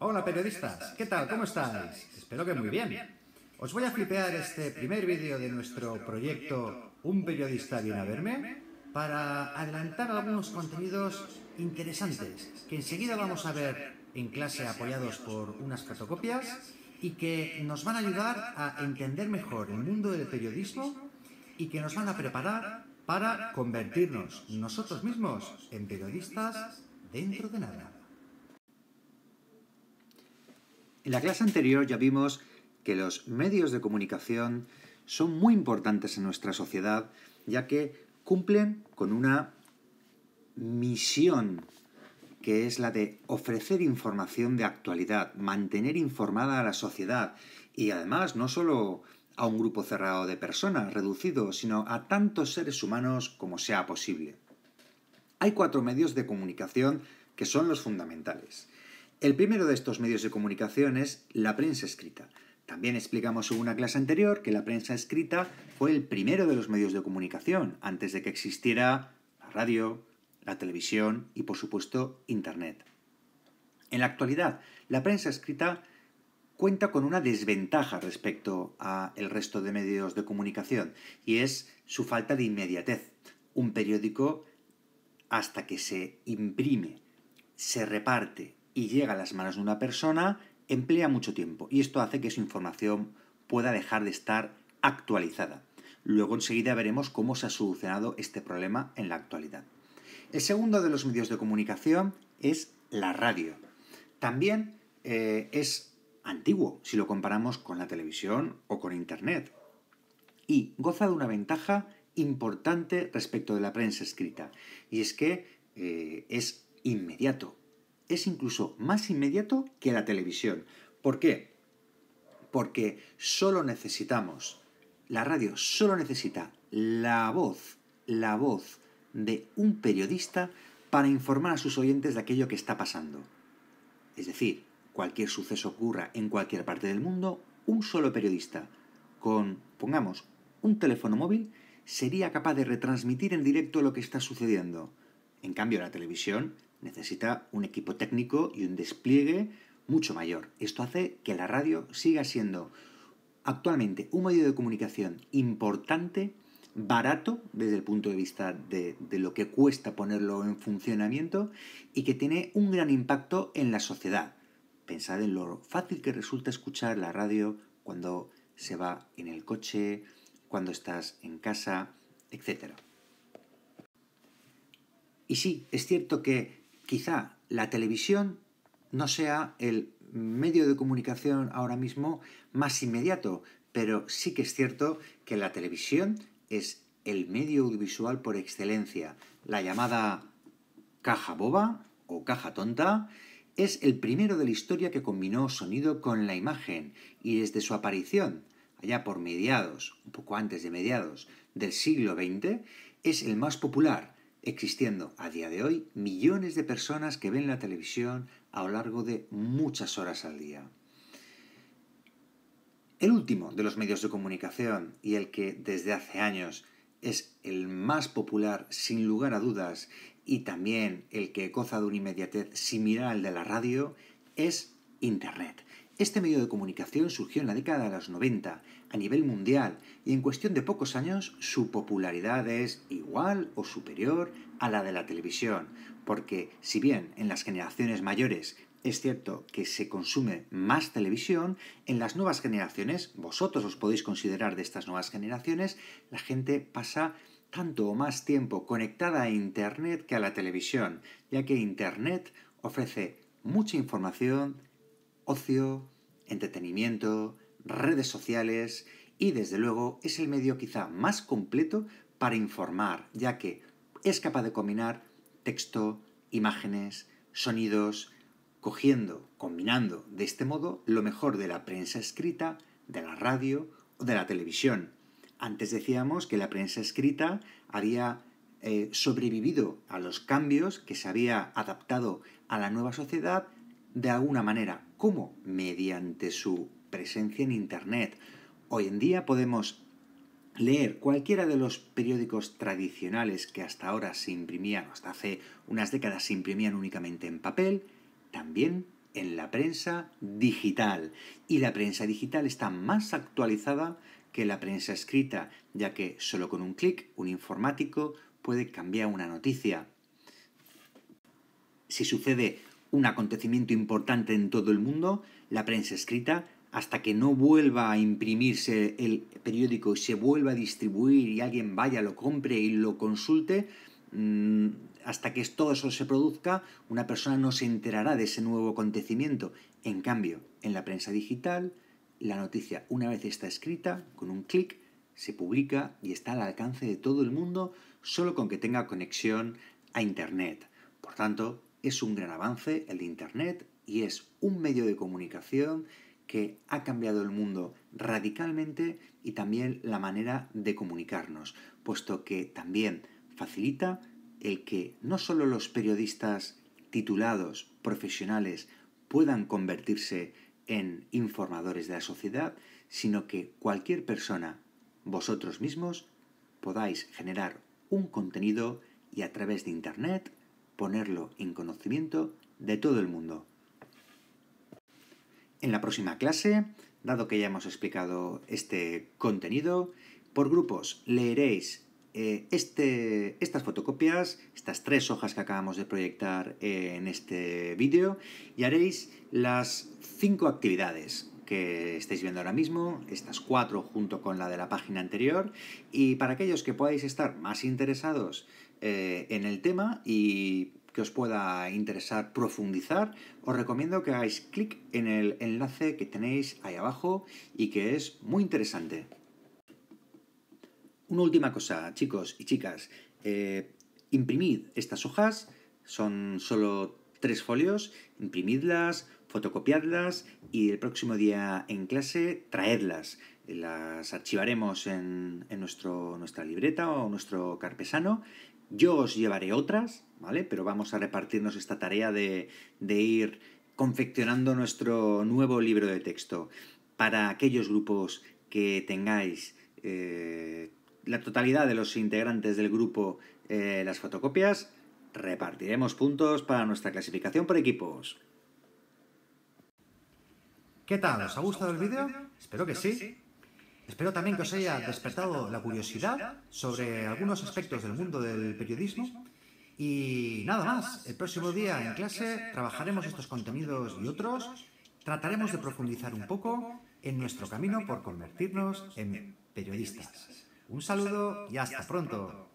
Hola periodistas, ¿qué tal? ¿Cómo estáis? Espero que muy bien. Os voy a flipear este primer vídeo de nuestro proyecto Un periodista viene a verme para adelantar algunos contenidos interesantes que enseguida vamos a ver en clase apoyados por unas fotocopias y que nos van a ayudar a entender mejor el mundo del periodismo y que nos van a preparar para convertirnos nosotros mismos en periodistas dentro de nada. En la clase anterior ya vimos que los medios de comunicación son muy importantes en nuestra sociedad, ya que cumplen con una misión que es la de ofrecer información de actualidad, mantener informada a la sociedad y además no solo a un grupo cerrado de personas, reducido, sino a tantos seres humanos como sea posible. Hay cuatro medios de comunicación que son los fundamentales. El primero de estos medios de comunicación es la prensa escrita. También explicamos en una clase anterior que la prensa escrita fue el primero de los medios de comunicación, antes de que existiera la radio, la televisión y, por supuesto, Internet. En la actualidad, la prensa escrita cuenta con una desventaja respecto al resto de medios de comunicación, y es su falta de inmediatez. Un periódico, hasta que se imprime, se reparte y llega a las manos de una persona, emplea mucho tiempo y esto hace que su información pueda dejar de estar actualizada. Luego enseguida veremos cómo se ha solucionado este problema en la actualidad. El segundo de los medios de comunicación es la radio. También eh, es antiguo si lo comparamos con la televisión o con Internet. Y goza de una ventaja importante respecto de la prensa escrita. Y es que eh, es inmediato es incluso más inmediato que la televisión. ¿Por qué? Porque solo necesitamos, la radio solo necesita la voz, la voz de un periodista para informar a sus oyentes de aquello que está pasando. Es decir, cualquier suceso ocurra en cualquier parte del mundo, un solo periodista con, pongamos, un teléfono móvil sería capaz de retransmitir en directo lo que está sucediendo. En cambio, la televisión necesita un equipo técnico y un despliegue mucho mayor. Esto hace que la radio siga siendo actualmente un medio de comunicación importante, barato desde el punto de vista de, lo que cuesta ponerlo en funcionamiento y que tiene un gran impacto en la sociedad. Pensad en lo fácil que resulta escuchar la radio cuando se va en el coche, cuando estás en casa, etc. Y sí, es cierto que quizá la televisión no sea el medio de comunicación ahora mismo más inmediato, pero sí que es cierto que la televisión es el medio audiovisual por excelencia. La llamada caja boba o caja tonta es el primero de la historia que combinó sonido con la imagen y desde su aparición, allá por mediados, un poco antes de mediados del siglo XX, es el más popular existiendo a día de hoy millones de personas que ven la televisión a lo largo de muchas horas al día. El último de los medios de comunicación y el que desde hace años es el más popular sin lugar a dudas y también el que goza de una inmediatez similar al de la radio es Internet. Este medio de comunicación surgió en la década de los 90 a nivel mundial y en cuestión de pocos años su popularidad es igual o superior a la de la televisión, porque si bien en las generaciones mayores es cierto que se consume más televisión, en las nuevas generaciones, vosotros os podéis considerar de estas nuevas generaciones, la gente pasa tanto o más tiempo conectada a Internet que a la televisión, ya que Internet ofrece mucha información, ocio, entretenimiento, redes sociales y desde luego es el medio quizá más completo para informar, ya que es capaz de combinar texto, imágenes, sonidos, cogiendo, combinando de este modo lo mejor de la prensa escrita, de la radio o de la televisión. Antes decíamos que la prensa escrita había eh, sobrevivido a los cambios, que se había adaptado a la nueva sociedad de alguna manera. ¿Cómo? Mediante su presencia en Internet. Hoy en día podemos leer cualquiera de los periódicos tradicionales que hasta ahora se imprimían, hasta hace unas décadas se imprimían únicamente en papel, también en la prensa digital. Y la prensa digital está más actualizada que la prensa escrita, ya que solo con un clic un informático puede cambiar una noticia. Si sucede un acontecimiento importante en todo el mundo, la prensa escrita, hasta que no vuelva a imprimirse el periódico y se vuelva a distribuir y alguien vaya, lo compre y lo consulte, mm, hasta que todo eso se produzca, una persona no se enterará de ese nuevo acontecimiento. En cambio, en la prensa digital, la noticia, una vez está escrita, con un clic, se publica y está al alcance de todo el mundo solo con que tenga conexión a Internet. Por tanto, es un gran avance el de Internet y es un medio de comunicación que ha cambiado el mundo radicalmente y también la manera de comunicarnos, puesto que también facilita el que no solo los periodistas titulados, profesionales, puedan convertirse en informadores de la sociedad, sino que cualquier persona, vosotros mismos, podáis generar un contenido y a través de Internet ponerlo en conocimiento de todo el mundo. En la próxima clase, dado que ya hemos explicado este contenido, por grupos leeréis eh, este, estas fotocopias, estas tres hojas que acabamos de proyectar en este vídeo, y haréis las cinco actividades que estáis viendo ahora mismo, estas cuatro junto con la de la página anterior, y para aquellos que podáis estar más interesados eh, en el tema y que os pueda interesar profundizar, os recomiendo que hagáis clic en el enlace que tenéis ahí abajo y que es muy interesante. Una última cosa, chicos y chicas. Eh, imprimid estas hojas, son solo tres folios, imprimidlas, fotocopiadlas y el próximo día en clase traedlas. Las archivaremos en, nuestro, nuestra libreta o nuestro carpesano. Yo os llevaré otras, ¿vale? Pero vamos a repartirnos esta tarea de, ir confeccionando nuestro nuevo libro de texto. Para aquellos grupos que tengáis eh, la totalidad de los integrantes del grupo eh, las fotocopias, repartiremos puntos para nuestra clasificación por equipos. ¿Qué tal? ¿Os ha gustado el vídeo? Espero que sí. Espero también que os haya despertado la curiosidad sobre algunos aspectos del mundo del periodismo. Y nada más, el próximo día en clase trabajaremos estos contenidos y otros, trataremos de profundizar un poco en nuestro camino por convertirnos en periodistas. Un saludo y hasta pronto.